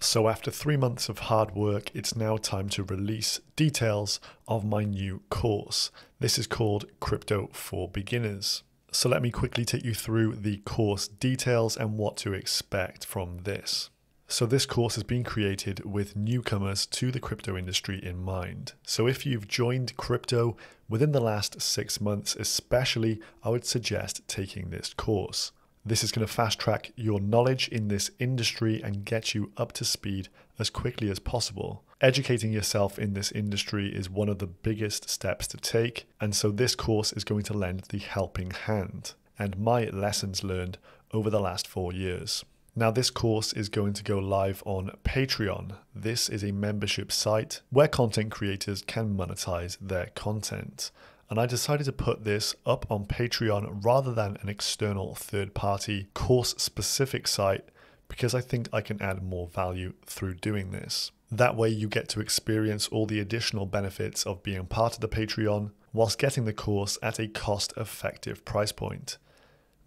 So, after three months of hard work, it's now time to release details of my new course. This is called Crypto for Beginners. So, let me quickly take you through the course details and what to expect from this. So, this course has been created with newcomers to the crypto industry in mind. So, if you've joined crypto within the last six months, especially, I would suggest taking this course. This is going to fast track your knowledge in this industry and get you up to speed as quickly as possible. Educating yourself in this industry is one of the biggest steps to take, and so this course is going to lend the helping hand and my lessons learned over the last four years. Now, this course is going to go live on Patreon. This is a membership site where content creators can monetize their content and I decided to put this up on Patreon rather than an external third party course specific site because I think I can add more value through doing this. That way, you get to experience all the additional benefits of being part of the Patreon whilst getting the course at a cost effective price point.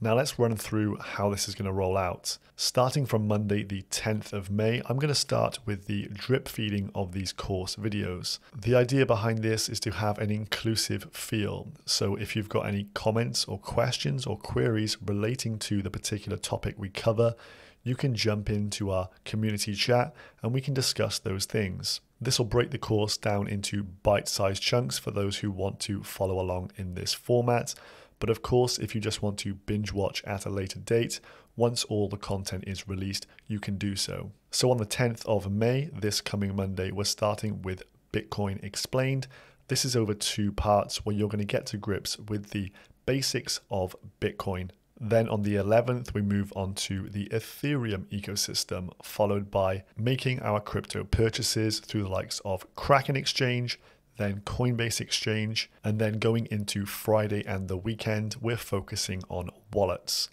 Now let's run through how this is going to roll out. Starting from Monday, the 10th of May, I'm going to start with the drip feeding of these course videos. The idea behind this is to have an inclusive feel. So if you've got any comments or questions or queries relating to the particular topic we cover, you can jump into our community chat and we can discuss those things. This will break the course down into bite sized chunks for those who want to follow along in this format. But of course, if you just want to binge watch at a later date, once all the content is released, you can do so. So on the 10th of May, this coming Monday, we're starting with Bitcoin Explained. This is over two parts where you're going to get to grips with the basics of Bitcoin. Then on the 11th, we move on to the Ethereum ecosystem, followed by making our crypto purchases through the likes of Kraken Exchange, then Coinbase Exchange, and then going into Friday and the weekend, we're focusing on wallets.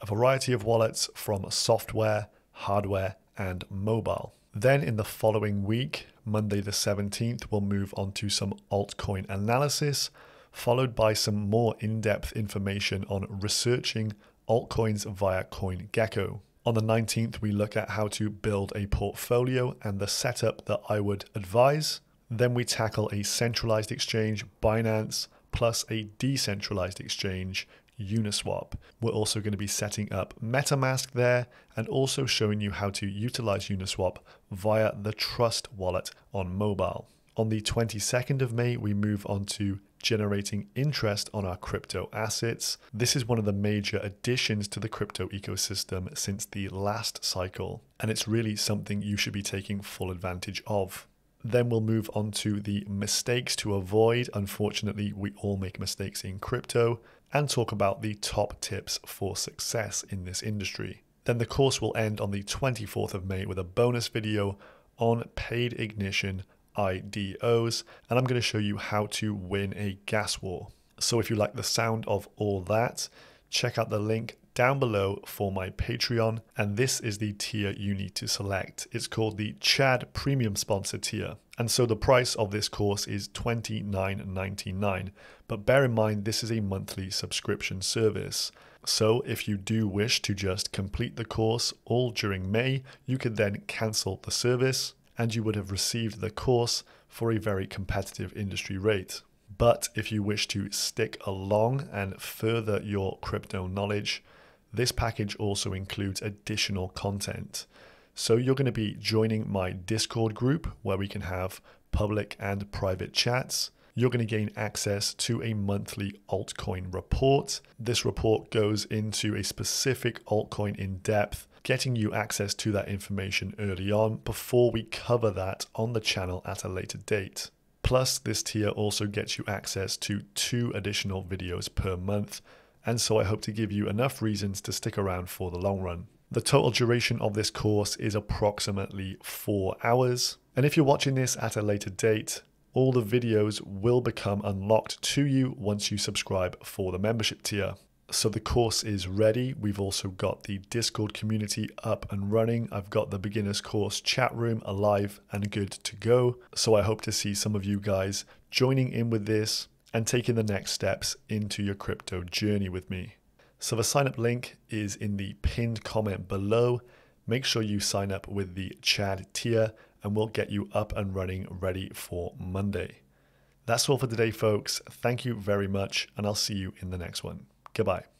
A variety of wallets from software, hardware, and mobile. Then in the following week, Monday the 17th, we'll move on to some altcoin analysis, followed by some more in depth information on researching altcoins via CoinGecko. On the 19th, we look at how to build a portfolio and the setup that I would advise. Then we tackle a centralized exchange, Binance, plus a decentralized exchange, Uniswap. We're also going to be setting up MetaMask there and also showing you how to utilize Uniswap via the Trust wallet on mobile. On the 22nd of May, we move on to generating interest on our crypto assets. This is one of the major additions to the crypto ecosystem since the last cycle, and it's really something you should be taking full advantage of. Then we'll move on to the mistakes to avoid. Unfortunately, we all make mistakes in crypto and talk about the top tips for success in this industry. Then the course will end on the 24th of May with a bonus video on paid ignition IDOs, and I'm going to show you how to win a gas war. So if you like the sound of all that, check out the link down below for my Patreon, and this is the tier you need to select. It's called the Chad Premium Sponsor tier. And so the price of this course is $29.99. But bear in mind, this is a monthly subscription service. So if you do wish to just complete the course all during May, you could then cancel the service and you would have received the course for a very competitive industry rate. But if you wish to stick along and further your crypto knowledge, this package also includes additional content. So you're going to be joining my Discord group where we can have public and private chats. You're going to gain access to a monthly altcoin report. This report goes into a specific altcoin in depth, getting you access to that information early on before we cover that on the channel at a later date. Plus, this tier also gets you access to two additional videos per month and so I hope to give you enough reasons to stick around for the long run. The total duration of this course is approximately four hours. And if you're watching this at a later date, all the videos will become unlocked to you once you subscribe for the membership tier. So the course is ready. We've also got the Discord community up and running. I've got the beginners course chat room alive and good to go. So I hope to see some of you guys joining in with this and taking the next steps into your crypto journey with me. So the sign up link is in the pinned comment below. make sure you sign up with the Chad tier and we'll get you up and running ready for Monday. That's all for today, folks. Thank you very much, and I'll see you in the next one. Goodbye.